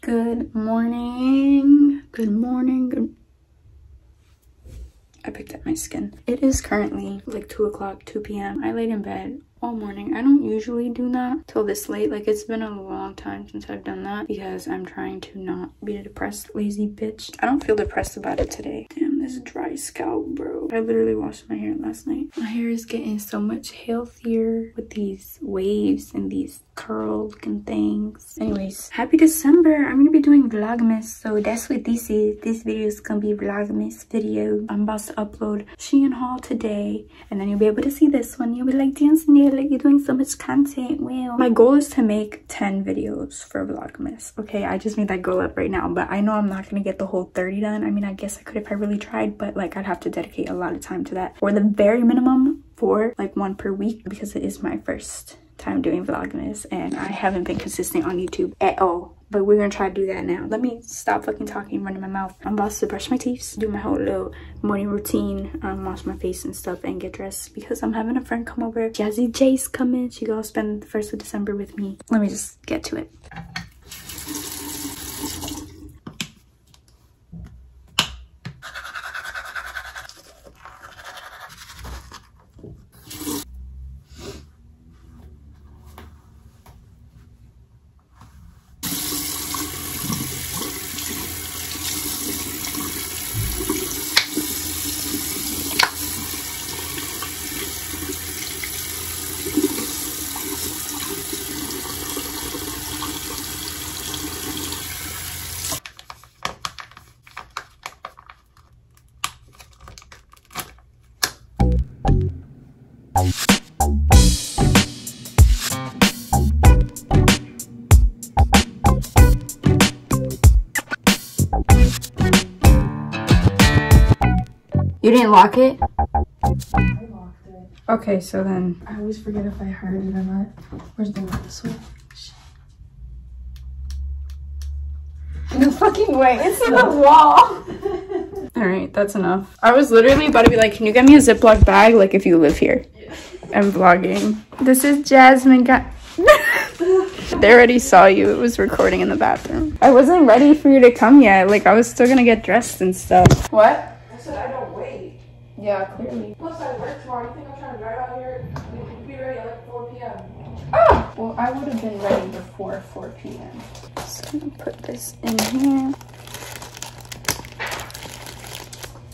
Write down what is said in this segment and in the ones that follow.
Good morning. Good morning. Good I picked up my skin. It is currently like 2 o'clock, 2 p.m. I laid in bed all morning. I don't usually do that till this late. Like it's been a long time since I've done that because I'm trying to not be a depressed, lazy bitch. I don't feel depressed about it today. Damn, this dry scalp, bro. I literally washed my hair last night. My hair is getting so much healthier with these waves and these curl looking things. Anyways, happy December. I'm gonna be doing Vlogmas. So that's what this is. This video is gonna be Vlogmas video. I'm about to upload Shein haul today. And then you'll be able to see this one. You'll be like, dancing here, like you're doing so much content. Well, my goal is to make 10 videos for Vlogmas. Okay, I just made that goal up right now. But I know I'm not gonna get the whole 30 done. I mean, I guess I could if I really tried. But like, I'd have to dedicate a lot of time to that. Or the very minimum for like one per week because it is my first time doing vlogmas and I haven't been consistent on YouTube at all. But we're gonna try to do that now. Let me stop fucking talking, running my mouth. I'm about to brush my teeth, do my whole little morning routine, um, wash my face and stuff, and get dressed because I'm having a friend come over. Jazzy J's coming. She gonna spend the first of December with me. Let me just get to it. You didn't lock it? I locked it. Okay, so then I always forget if I heard it or not. Where's the whistle? No fucking way. It's in the wall. Alright, that's enough. I was literally about to be like, can you get me a Ziploc bag? Like, if you live here. I'm vlogging. This is Jasmine. Got they already saw you. It was recording in the bathroom. I wasn't ready for you to come yet. Like, I was still gonna get dressed and stuff. What? I said I don't wait. Yeah, clearly. Plus I work tomorrow. You think I'm trying to drive out here? We could be ready at like 4 p.m. Oh! Well, I would have been ready before 4 p.m. So I'm gonna put this in here.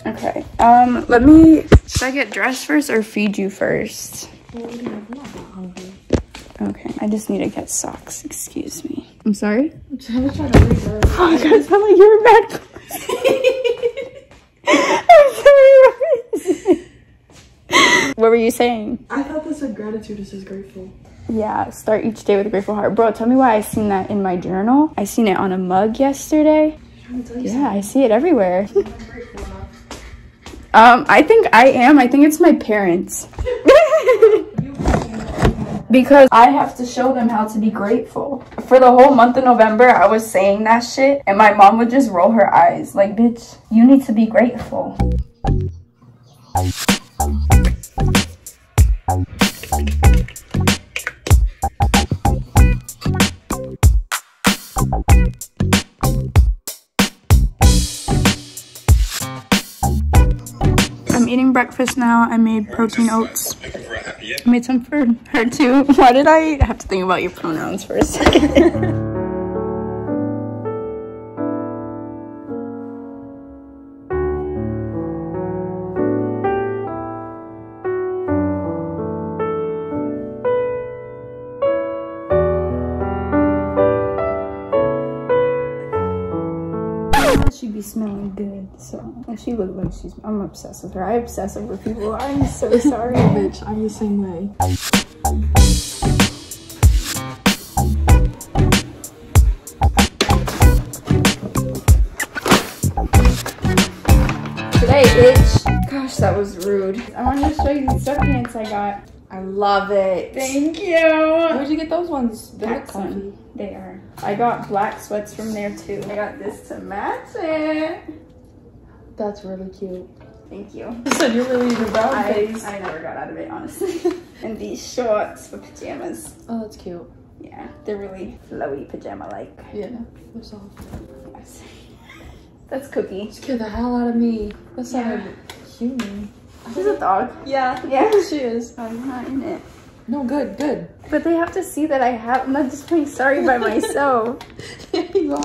Okay. Um, let me. Should I get dressed first or feed you first? I'm not that hungry. Okay. I just need to get socks. Excuse me. I'm sorry. I'm trying to try to read her. Oh my god, sound like you're mad. I'm sorry. What is it? What were you saying? I thought this said gratitude. It says grateful. Yeah, start each day with a grateful heart. Bro, tell me why I seen that in my journal. I seen it on a mug yesterday. I'm trying to tell you Yeah, I see it everywhere. something. I'm grateful enough. Um, I think I am. I think it's my parents. because I have to show them how to be grateful. For the whole month of November, I was saying that shit, and my mom would just roll her eyes. Like, bitch, you need to be grateful. I'm eating breakfast now. I made protein oats. I made some for her too. Why did I have to think about your pronouns for a second? so she looked like she's. I'm obsessed with her. I obsess over people. I'm so sorry. Bitch, I'm the same way. Today, bitch. Gosh, that was rude. I wanted to show you these sweatpants I got. I love it. Thank you. Where'd you get those ones? They look comfy. They are. I got black sweats from there too. I got this to match it. That's really cute. Thank you. You said you're really the brown I, face. I never got out of it, honestly. and these shorts for pajamas. Oh, that's cute. Yeah, they're really flowy pajama like. Yeah, they're soft. Yes. That's Cookie. Scared the hell out of me. That's Yeah. not human. She's a dog. Yeah, Yeah. she is. Oh, I'm not in it. No, good, good. But they have to see that I have. I'm not just playing sorry by myself. you are.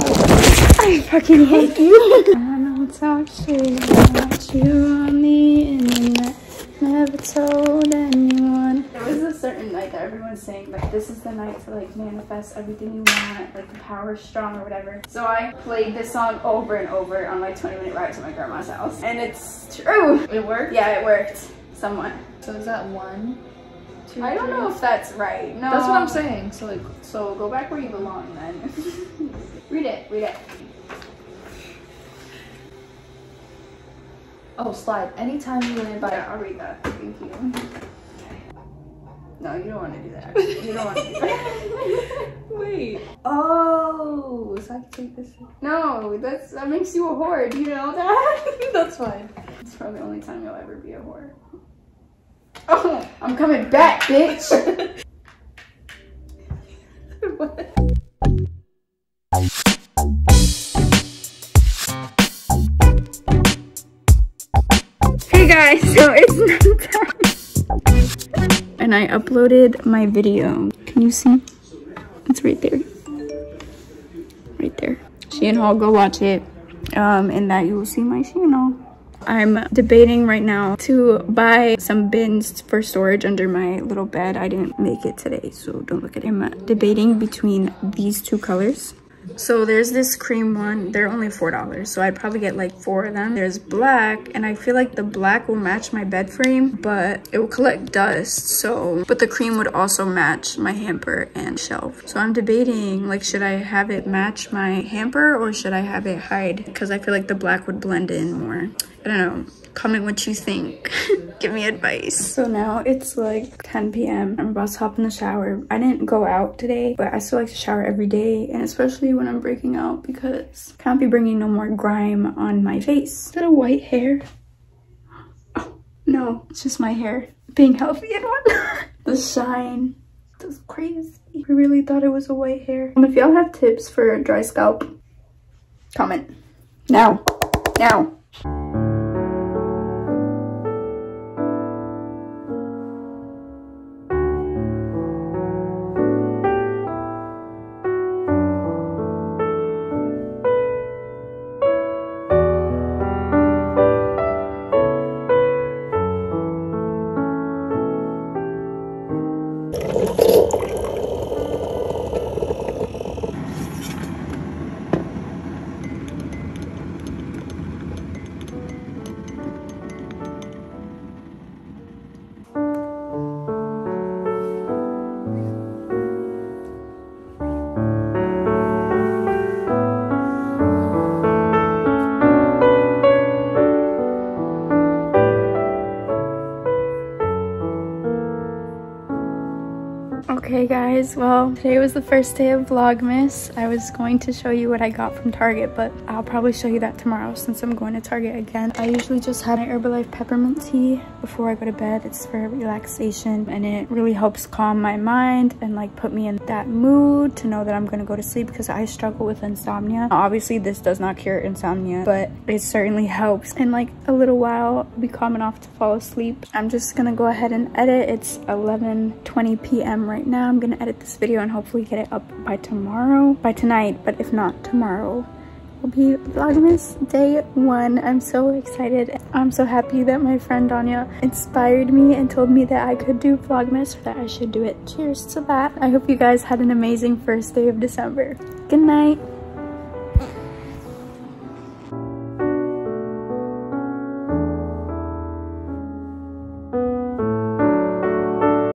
I fucking hate you. Um, I don't talk shit about you on the internet. Never told anyone. There was a certain night that everyone's saying like this is the night to like manifest everything you want, like the power is strong or whatever. So I played this song over and over on my 20 minute ride to my grandma's house. And it's true. It worked? Yeah, it worked. Somewhat. So is that one? Two, I don't three? know if that's right. No. That's what I'm saying. So like, So go back where you belong then. read it, read it. Oh, slide. Anytime you land by. Yeah, I'll read that. Thank you. No, you don't want to do that. You don't want to do that. Wait. Oh, so I can take this. no, that's that makes you a whore. Do you know that? That's fine. it's probably the only time you'll ever be a whore. Oh, I'm coming back, bitch. So it's nighttime. And I uploaded my video. Can you see? It's right there. Right there. Shein haul, go watch it. Um, and that you will see my channel. I'm debating right now to buy some bins for storage under my little bed. I didn't make it today, so don't look at it. I'm debating between these two colors. So there's this cream one. They're only $4, so I'd probably get like four of them. There's black, and I feel like the black will match my bed frame, but it will collect dust, so... But the cream would also match my hamper and shelf. So I'm debating, like, should I have it match my hamper, or should I have it hide? Because I feel like the black would blend in more. I don't know. Comment what you think. Give me advice. So now it's like 10 p.m. I'm about to hop in the shower. I didn't go out today, but I still like to shower every day, and especially when I'm breaking out because can't be bringing no more grime on my face. Is that a white hair? Oh, no, it's just my hair being healthy and whatnot. the shine. That's crazy. I really thought it was a white hair. Um, if y'all have tips for a dry scalp, comment. Now. Now. Guys, well today was the first day of Vlogmas. I was going to show you what I got from Target, but I'll probably show you that tomorrow since I'm going to Target again. I usually just had an Herbalife peppermint tea before I go to bed. It's for relaxation and it really helps calm my mind and like put me in that mood to know that I'm gonna go to sleep because I struggle with insomnia. Obviously this does not cure insomnia, but it certainly helps. In like a little while, I'll be calm enough to fall asleep. I'm just gonna go ahead and edit. It's 11:20 p.m. right now. I'm gonna edit this video and hopefully get it up by tomorrow, by tonight, but if not tomorrow will be Vlogmas day one. I'm so excited. I'm so happy that my friend Danya inspired me and told me that I could do Vlogmas, that I should do it. Cheers to that. I hope you guys had an amazing first day of December. Good night.